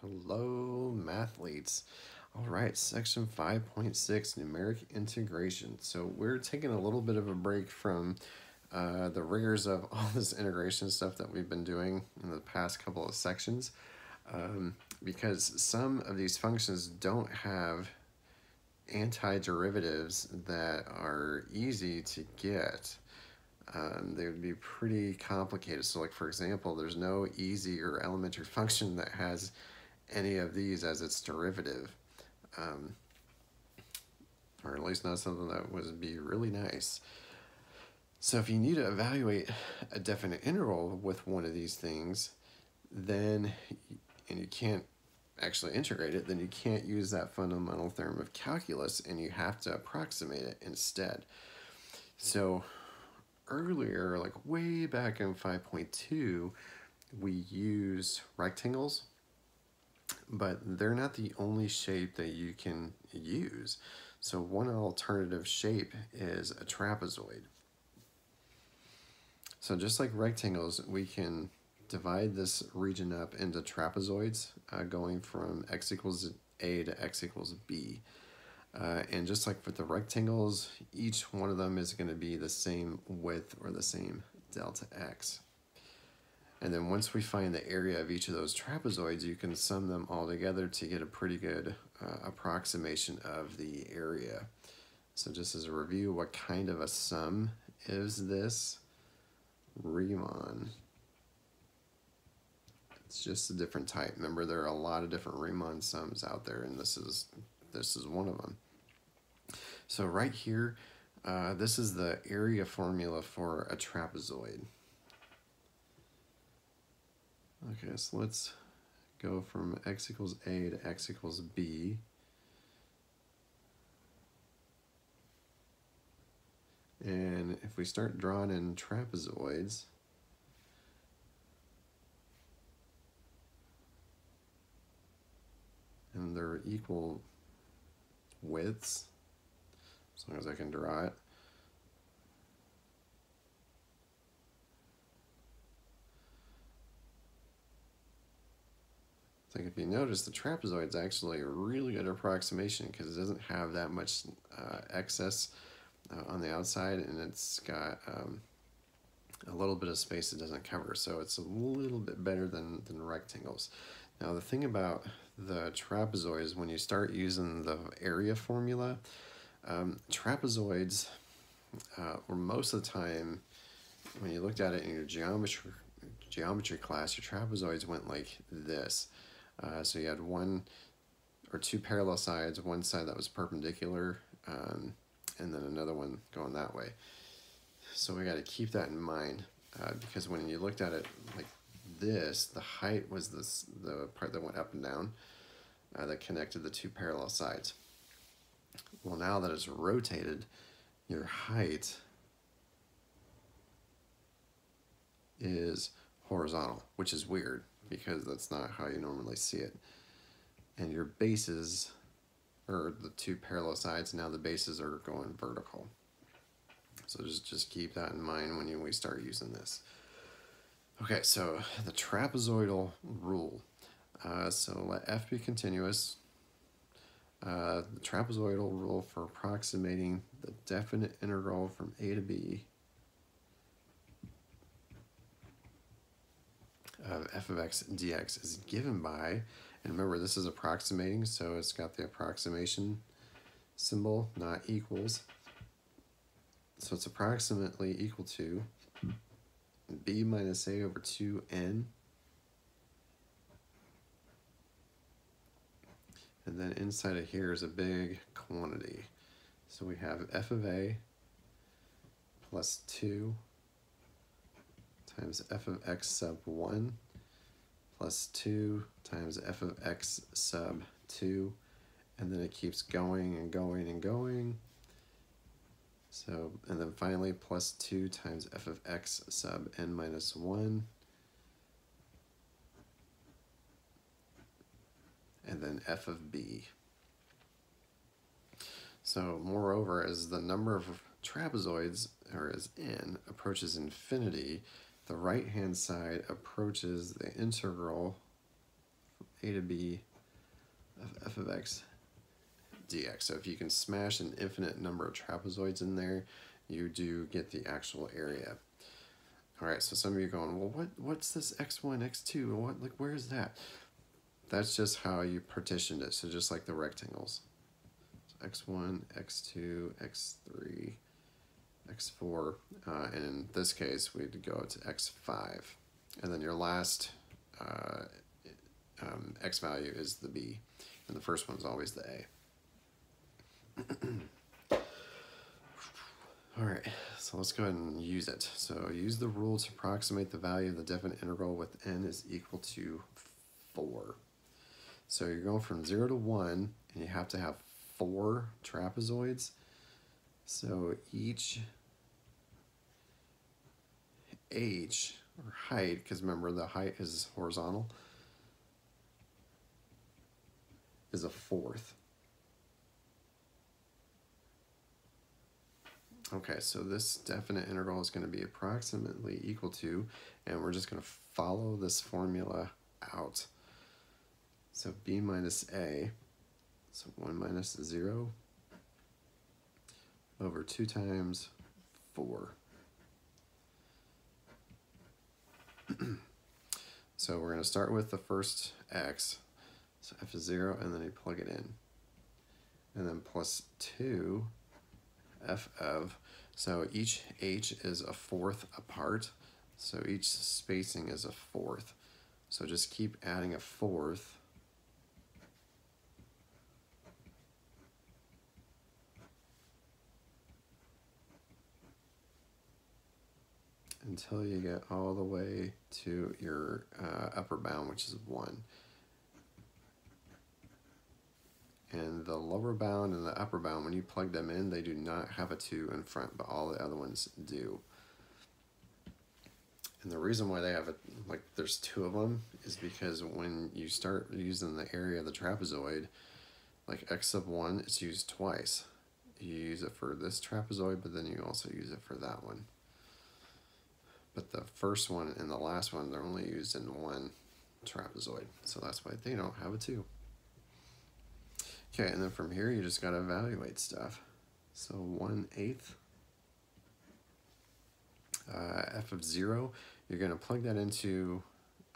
Hello, mathletes. All right, section 5.6, numeric integration. So we're taking a little bit of a break from uh, the rigors of all this integration stuff that we've been doing in the past couple of sections um, because some of these functions don't have antiderivatives that are easy to get. Um, they would be pretty complicated. So like for example, there's no easy or elementary function that has any of these as its derivative. Um, or at least not something that would be really nice. So if you need to evaluate a definite integral with one of these things, then, and you can't actually integrate it, then you can't use that fundamental theorem of calculus and you have to approximate it instead. So earlier, like way back in 5.2, we use rectangles but they're not the only shape that you can use. So one alternative shape is a trapezoid. So just like rectangles, we can divide this region up into trapezoids uh, going from x equals a to x equals b. Uh, and just like with the rectangles, each one of them is going to be the same width or the same delta x. And then once we find the area of each of those trapezoids, you can sum them all together to get a pretty good uh, approximation of the area. So just as a review, what kind of a sum is this? Riemann. It's just a different type. Remember, there are a lot of different Riemann sums out there, and this is this is one of them. So right here, uh, this is the area formula for a trapezoid. Okay, so let's go from x equals a to x equals b. And if we start drawing in trapezoids, and they're equal widths, as long as I can draw it, like if you notice, the trapezoid is actually a really good approximation because it doesn't have that much uh, excess uh, on the outside and it's got um, a little bit of space it doesn't cover. So it's a little bit better than, than rectangles. Now the thing about the trapezoid is when you start using the area formula, um, trapezoids uh, were most of the time, when you looked at it in your geometry geometry class, your trapezoids went like this. Uh, so you had one or two parallel sides, one side that was perpendicular, um, and then another one going that way. So we got to keep that in mind uh, because when you looked at it like this, the height was this the part that went up and down uh, that connected the two parallel sides. Well, now that it's rotated, your height is horizontal, which is weird because that's not how you normally see it. And your bases, or the two parallel sides, now the bases are going vertical. So just, just keep that in mind when you, we start using this. Okay, so the trapezoidal rule. Uh, so let f be continuous. Uh, the trapezoidal rule for approximating the definite integral from a to b f of x dx is given by, and remember this is approximating, so it's got the approximation symbol, not equals. So it's approximately equal to b minus a over 2n. And then inside of here is a big quantity. So we have f of a plus 2 times f of x sub 1 plus 2 times f of x sub 2 and then it keeps going and going and going. So and then finally plus 2 times f of x sub n minus 1 and then f of b. So moreover as the number of trapezoids or as n approaches infinity the right hand side approaches the integral a to b of f of x dx. So if you can smash an infinite number of trapezoids in there, you do get the actual area. All right, so some of you are going, well, what what's this x1, x2? What like where is that? That's just how you partitioned it. So just like the rectangles. So x1, x2, x3, x4, uh, and in this case, we'd go to x5. And then your last uh, um, x value is the b, and the first one's always the a. All right, so let's go ahead and use it. So use the rule to approximate the value of the definite integral with n is equal to 4. So you're going from 0 to 1, and you have to have 4 trapezoids. So each h, or height, because remember the height is horizontal, is a fourth. Okay, so this definite integral is going to be approximately equal to, and we're just going to follow this formula out. So b minus a, so 1 minus 0 over 2 times 4. so we're going to start with the first x, so f is 0, and then you plug it in. And then plus 2 f of, so each h is a fourth apart, so each spacing is a fourth. So just keep adding a fourth. Until you get all the way to your uh, upper bound, which is 1. And the lower bound and the upper bound, when you plug them in, they do not have a 2 in front, but all the other ones do. And the reason why they have it, like there's two of them, is because when you start using the area of the trapezoid, like x sub 1 it's used twice. You use it for this trapezoid, but then you also use it for that one. But the first one and the last one, they're only used in one trapezoid. So that's why they don't have a 2. Okay, and then from here you just got to evaluate stuff. So 1 eighth uh, f of 0, you're going to plug that into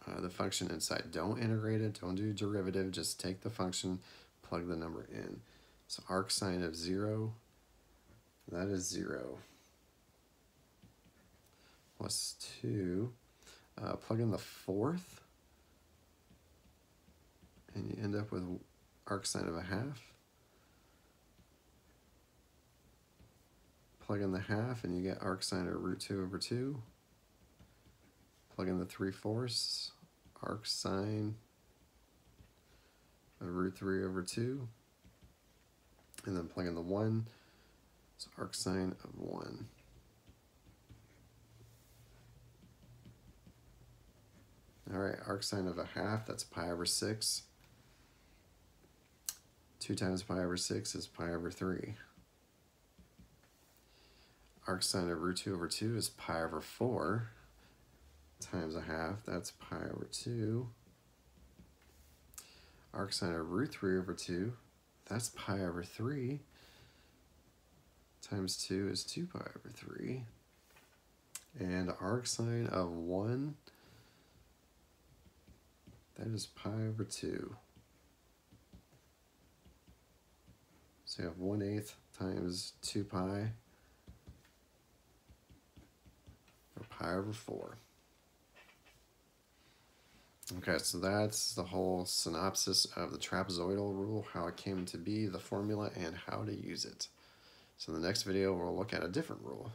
uh, the function inside. Don't integrate it, don't do derivative, just take the function, plug the number in. So arc sine of 0, that is 0. Plus 2, uh, plug in the fourth, and you end up with arc sine of a half. Plug in the half and you get arc sine of root 2 over 2. Plug in the 3 fourths, arc sine of root 3 over 2. And then plug in the 1, so arc sine of 1. All right, arc sine of a half, that's pi over 6. 2 times pi over 6 is pi over 3. Arc sine of root 2 over 2 is pi over 4 times a half. That's pi over 2. Arc sine of root 3 over 2, that's pi over 3 times 2 is 2 pi over 3. And arc sine of 1, that is pi over 2. So you have 1 eighth times 2 pi, or pi over 4. Okay, so that's the whole synopsis of the trapezoidal rule, how it came to be, the formula, and how to use it. So in the next video, we'll look at a different rule.